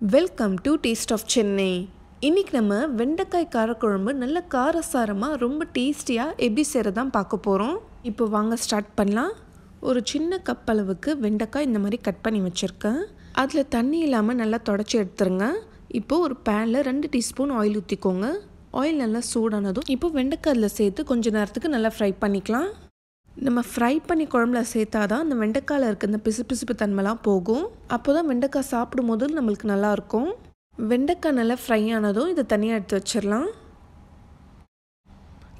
Welcome to taste of Chennai இன்றைக்கி நம்ம வெண்டைக்காய் காரக்குழம்பு நல்ல காரசாரமாக ரொம்ப டேஸ்டியாக எப்படி செய்கிறதான் பார்க்க போகிறோம் இப்போ வாங்க ஸ்டார்ட் பண்ணலாம். ஒரு சின்ன கப் அளவுக்கு வெண்டைக்காய் இந்த மாதிரி கட் பண்ணி வச்சுருக்கேன். அதில் தண்ணி இல்லாமல் நல்லா தொடச்சி எடுத்துருங்க. இப்போது ஒரு பேனில் ரெண்டு டீஸ்பூன் ஆயில் ஊற்றிக்கோங்க ஆயில் நல்லா சூடானதும் இப்போ வெண்டைக்காய் அதில் சேர்த்து கொஞ்சம் நேரத்துக்கு நல்லா ஃப்ரை பண்ணிக்கலாம். நம்ம ஃப்ரை பண்ணி குழம்புல சேர்த்தா தான் அந்த வெண்டைக்காயில் இருக்க இந்த பிசு பிசுப்பு தன்மைலாம் போகும். அப்போ தான் வெண்டைக்காய் சாப்பிடும்போது நம்மளுக்கு நல்லாயிருக்கும். வெண்டைக்காய் நல்லா ஃப்ரை ஆனதும் இதை தனியாக எடுத்து வச்சிடலாம்.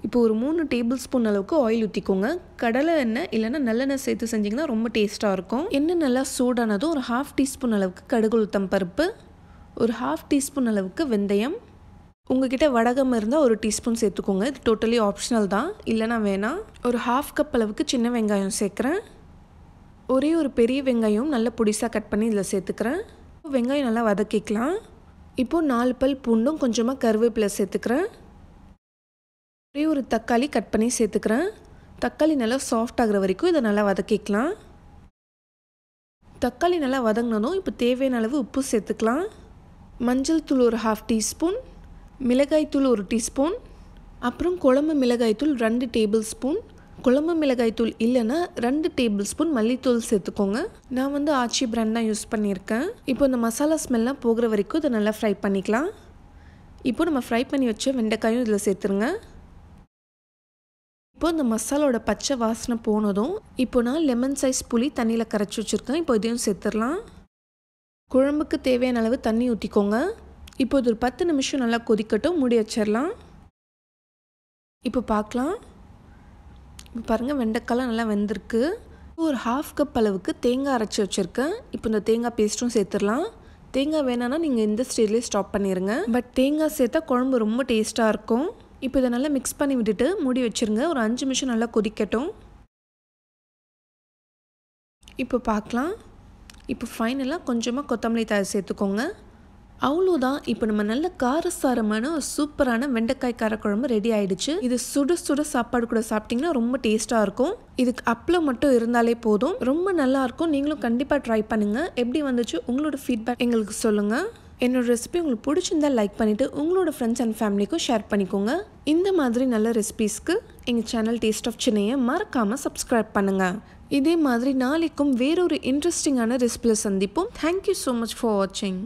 இப்போ ஒரு மூணு டேபிள் ஸ்பூன் அளவுக்கு ஆயில் ஊற்றிக்கோங்க கடலை எண்ணெய் இல்லைன்னா நல்லெண்ணெய் சேர்த்து செஞ்சிங்கன்னா ரொம்ப டேஸ்ட்டாக இருக்கும். எண்ணெய் நல்லா சூடானதும் ஒரு ஹாஃப் டீஸ்பூன் அளவுக்கு கடுகு உளுத்தம் பருப்பு ஒரு ஹாஃப் டீஸ்பூன் அளவுக்கு வெந்தயம் உங்ககிட்ட வடகம் இருந்தால் ஒரு டீஸ்பூன் சேர்த்துக்கோங்க. இது டோட்டலி ஆப்ஷனல் தான். இல்லைனா வேணாம். ஒரு ஹாஃப் கப் அளவுக்கு சின்ன வெங்காயம் சேர்க்குறேன். ஒரே ஒரு பெரிய வெங்காயம் நல்லா பொடிசாக கட் பண்ணி இதில் சேர்த்துக்கிறேன். வெங்காயம் நல்லா வதக்கிக்கலாம். இப்போது நாலு பல் பூண்டும் கொஞ்சமாக கருவேப்பிலை சேர்த்துக்கிறேன். ஒரே ஒரு தக்காளி கட் பண்ணி சேர்த்துக்கிறேன். தக்காளி நல்லா சாஃப்ட் ஆகிற வரைக்கும் இதை நல்லா வதக்கிக்கலாம். தக்காளி நல்லா வதங்கினதும் இப்போ தேவையான அளவு உப்பு சேர்த்துக்கலாம். மஞ்சள் தூள் ஒரு ஹாஃப் டீஸ்பூன். மிளகாய்த்தூள் ஒரு டீஸ்பூன் அப்புறம் குழம்பு மிளகாய்த்தூள் ரெண்டு டேபிள் ஸ்பூன் குழம்பு மிளகாய்த்தூள் இல்லைன்னா ரெண்டு டேபிள் ஸ்பூன் மல்லித்தூள் சேர்த்துக்கோங்க. நான் வந்து ஆச்சி பிராண்ட் தான் யூஸ் பண்ணியிருக்கேன். இப்போ இந்த மசாலா ஸ்மெல்லாம் போகிற வரைக்கும் இதை நல்லா ஃப்ரை பண்ணிக்கலாம். இப்போ நம்ம ஃப்ரை பண்ணி வச்ச வெண்டைக்காயும் இதில் சேர்த்துருங்க. இப்போ இந்த மசாலோட பச்சை வாசனை போனதும் இப்போ நான் லெமன் சைஸ் புளி தண்ணியில் கரைச்சி வச்சுருக்கேன். இப்போ இதையும் சேர்த்துடலாம். குழம்புக்கு தேவையான அளவு தண்ணி ஊற்றிக்கோங்க இப்போது ஒரு பத்து நிமிஷம் நல்லா கொதிக்கட்டும் மூடி வச்சிடலாம். இப்போ பார்க்கலாம். இப்போ பாருங்கள் வெண்டைக்காலாம் நல்லா வெந்திருக்கு. ஒரு ஹாஃப் கப் அளவுக்கு தேங்காய் அரைச்சி வச்சுருக்கேன். இப்போ இந்த தேங்காய் பேஸ்ட்டும் சேர்த்துடலாம். தேங்காய் வேணான்னா நீங்கள் இந்த ஸ்டேஜ்லேயே ஸ்டாப் பண்ணிடுங்க பட் தேங்காய் சேர்த்தா குழம்பு ரொம்ப டேஸ்ட்டாக இருக்கும். இப்போ இதை நல்லா மிக்ஸ் பண்ணி விட்டுட்டு மூடி வச்சுருங்க. ஒரு அஞ்சு நிமிஷம் நல்லா கொதிக்கட்டும். இப்போ பார்க்கலாம். இப்போ ஃபைனலாக கொஞ்சமாக கொத்தமல்லி தயார் சேர்த்துக்கோங்க. அவ்வளோதான் இப்போ நம்ம நல்ல காரசாரமான ஒரு சூப்பரான வெண்டைக்காய் காரக்குழம்பு ரெடி ஆயிடுச்சு. இது சுட சுட சாப்பாடு கூட சாப்பிட்டிங்கன்னா ரொம்ப டேஸ்ட்டாக இருக்கும். இதுக்கு அப்பளம் மட்டும் இருந்தாலே போதும். ரொம்ப நல்லா இருக்கும். நீங்களும் கண்டிப்பாக ட்ரை பண்ணுங்கள் எப்படி வந்துச்சு உங்களோட ஃபீட்பேக் எங்களுக்கு சொல்லுங்கள் என்னோட ரெசிபி உங்களுக்கு பிடிச்சிருந்தா லைக் பண்ணிவிட்டு உங்களோட ஃப்ரெண்ட்ஸ் அண்ட் ஃபேமிலிக்கும் ஷேர் பண்ணிக்கோங்க. இந்த மாதிரி நல்ல ரெசிபீஸ்க்கு எங்கள் சேனல் டேஸ்ட் ஆஃப் சென்னையை மறக்காமல் சப்ஸ்கிரைப் பண்ணுங்கள் இதே மாதிரி நாளைக்கும் வேறொரு இன்ட்ரெஸ்டிங்கான ரெசிபியில் சந்திப்போம். தேங்க்யூ ஸோ மச் ஃபார் வாட்சிங்